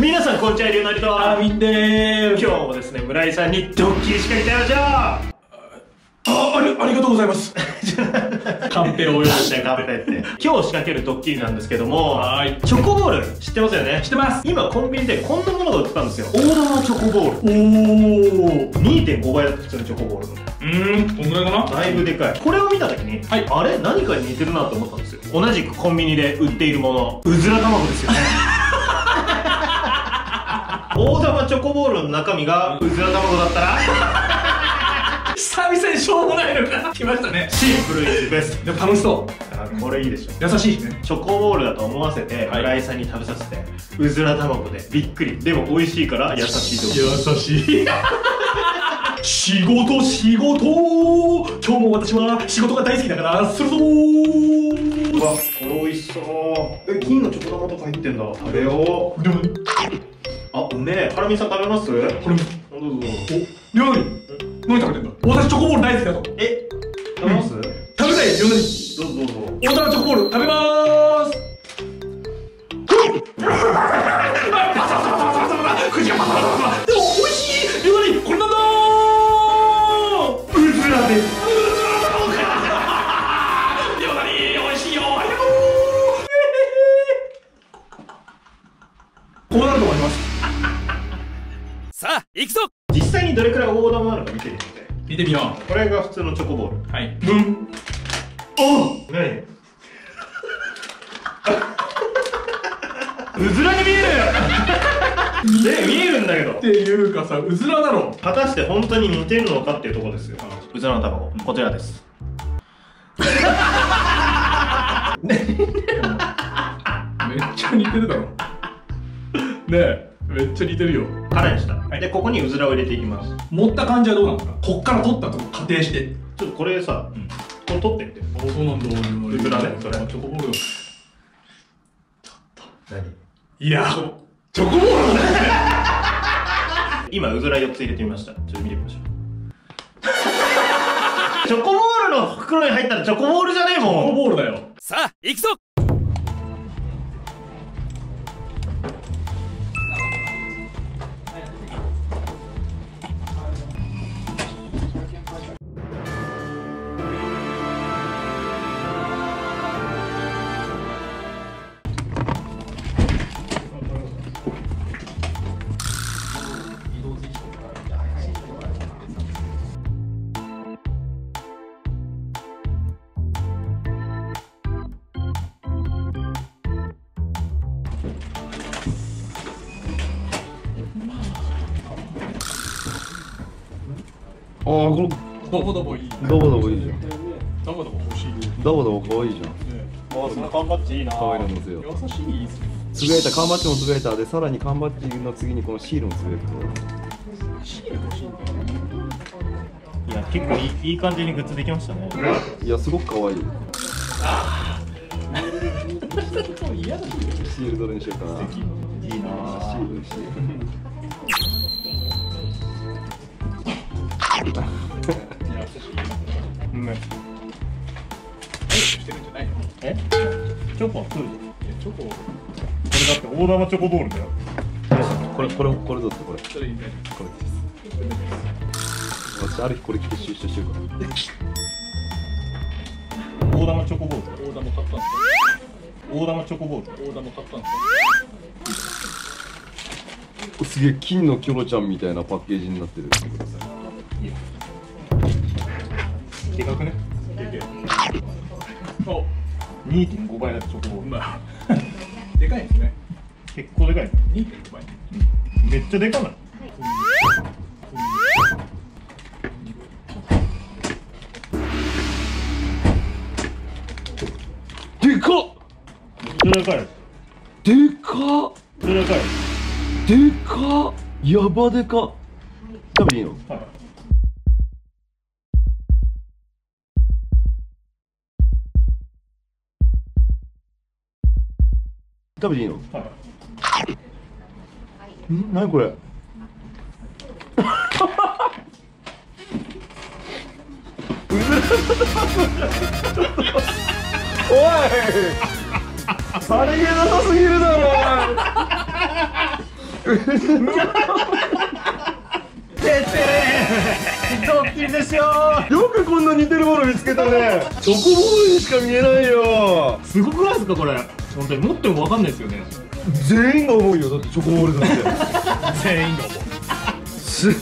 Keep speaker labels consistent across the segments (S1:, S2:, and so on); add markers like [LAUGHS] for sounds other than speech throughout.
S1: 皆さんこんにちはリオナルド。
S2: あみんでー。
S1: 今日もですね村井さんにドッキリ仕掛けちゃいましょ
S2: あありありがとうございます。[LAUGHS] カンペを用意
S1: う
S2: して
S1: カンペって。今日仕掛けるドッキリなんですけども
S2: はーい。
S1: チョコボール知ってますよね？
S2: 知ってます。
S1: 今コンビニでこんなものが売ってたんですよ。大玉チョコボール。
S2: おー。
S1: 2.5倍だった普通のチョコボールの。
S2: うーんどんぐらいかな？
S1: だいぶでかい。これを見た時に、
S2: はい。
S1: あれ？何かに似てるなと思ったんですよ。同じくコンビニで売っているもの。うずら卵ですよね大玉チョコボールの中身がうずら卵だったら？[LAUGHS]
S2: 久々にしょうもないのが来ましたね。
S1: シンプルイズベスト。
S2: でも楽しそ
S1: あこれいいでしょ。
S2: う優しいしね。
S1: チョコボールだと思わせて
S2: はい。
S1: 村井さんに食べさせてうずら卵でびっくり。でも美味しいから優しい。と
S2: 優しい。仕事仕事。今日も私は仕事が大好きだからするぞ。ー
S1: うわこれ美味しそう。え金のチョコ玉とか入ってんだ。食べよう。
S2: でも
S1: あうめえ。ハラミさん食べます？
S2: これ
S1: どうぞ
S2: おりょうに何食べてんだ？私チョコボール大好きだと。
S1: え？食べます、
S2: 食べたいりょうに
S1: どうぞどうぞ。
S2: 大玉チョコボール食べまー
S3: 行くぞ！
S1: 実際にどれくらい大玉なのか見てみて
S2: 見てみよ
S1: これが普通のチョコボール。
S2: うはい。ブン
S1: お！何？[LAUGHS] うずらに見える！え見えるんだけど。
S2: っていうかさうずらだろ。
S1: 果たして本当に似てるのかっていうところですよ。う。ずらの卵。こちらです。[LAUGHS]
S2: めっちゃ似てるだろ。ねえめっちゃ似てるよ。
S1: 殻にした、でここにうずらを入れていきます。
S2: 持った感じはどうなんですかこっから取ったとこ仮定して。
S1: ちょっとこれさ、これ取ってみて。
S2: あそうなんだ。
S1: うずらね？それ。
S2: チョコボール
S1: 何？
S2: いや。チョコボール [LAUGHS]
S1: 今うずら4つ入れてみました。ちょっと見てみましょう。[LAUGHS] チョコボールの袋に入ったらチョコボールじゃねえ
S2: チョコ
S1: もん
S2: ボールだよ。
S3: さあ行くぞ
S4: ああこ
S2: どこどこいい。
S4: れダボダボいいじゃん。
S2: どこどこ欲しい。
S4: ダボダボ可愛いじゃん。
S1: あその缶バッジいいな。
S4: 可愛いの乗せよ。う
S2: 優しい
S4: つぶやいた缶バッジもつぶやいた。でさらに缶バッジの次にこのシールもつぶやく
S2: シール欲しいんだ
S1: いや結構いいいい感じにグッズできましたね。
S4: といやすごく可愛い。
S2: 嫌だ
S4: シールどれにしようかな。い
S1: いな
S4: シールシー
S1: うチョコは食うじゃん
S2: チョコ
S1: これだって大玉チョコボールだよ
S4: これこれこれどうぞこれこ
S2: それいいね
S4: れです私ある日これ着て出社しようかな
S1: 大玉チョコボール
S2: 大玉買ったんですか
S1: 大玉チョコボール
S2: 大玉買ったんですか
S4: すげえ金のキョロちゃんみたいなパッケージになってる
S1: でかくね2.5倍だってチョコボール
S2: まあ。[LAUGHS] でかいですね。
S1: 結構でかい。ね
S2: 2.5倍
S1: めっちゃでかない？
S4: でかっ！
S1: めっちゃでかい。
S4: でかっ！
S1: でかい。
S4: でかっ！やばでかっ！食べていいの？
S1: はい
S4: 食べていいの？
S1: はい。
S4: ん？何これ？おい！さりげなさすぎるだろ
S1: ドッキリですよ
S4: よくこんな似てるもの見つけたね。チョコボールにしか見えないよ。
S1: すごくないですかこれ？本当に持っても分かんないですよね。
S4: 全員が思うよ。だってチョコボールだって。[LAUGHS]
S1: 全員が思
S4: す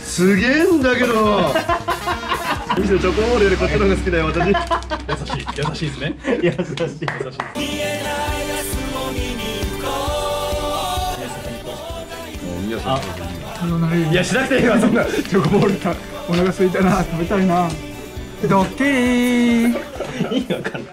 S4: すげえんだけど。むしろチョコボールよりこっちの方が好きだよ私。
S2: 優しい。優しいですね。
S1: う優しい。優しい。
S4: 皆さん
S5: あのない
S2: やしなくていいわそんな。
S5: チョコボールたお腹空いたな。食べたいな。ドッキリ
S1: 意味わかんない